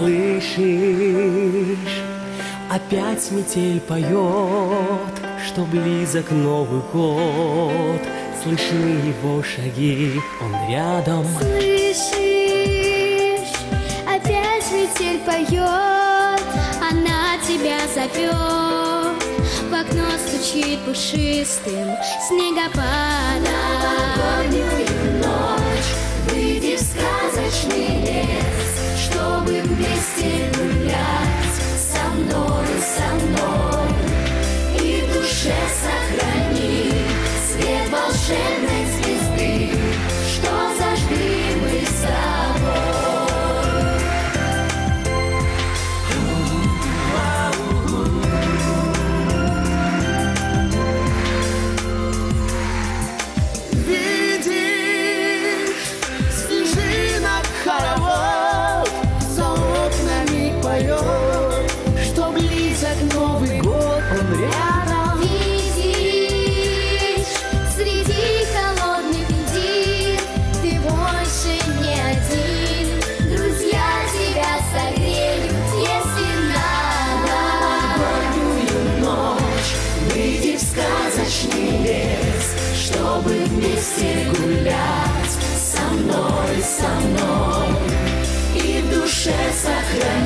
слышишь? Опять метель поет, что близок Новый год. Слышны его шаги, он рядом. Слышишь? Опять метель поет, она тебя зовет. В окно стучит пушистым снегопадом. Вместе гулять Со мной, со мной. И в душе сохрани Свет волшебной звезды Что зажгли он рядом Видишь, среди холодных льдин. Ты больше не один. Друзья тебя согреют, если надо. Новогоднюю ночь Выйди в сказочный лес Чтобы вместе гулять Со мной, со мной. И в душе сохрани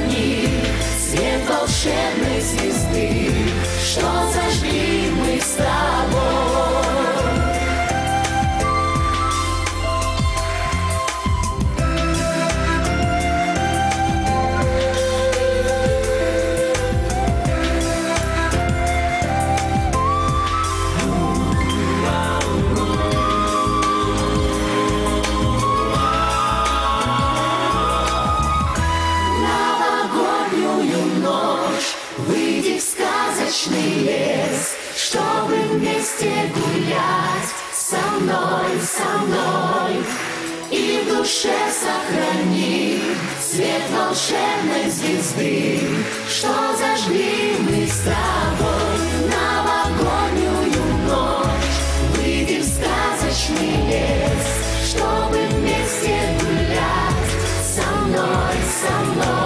полночный лес, чтобы вместе гулять со мной, со мной. И в душе сохрани свет волшебной звезды, что зажгли мы с тобой новогоднюю ночь. Выйдем в лес, чтобы вместе гулять со мной, со мной.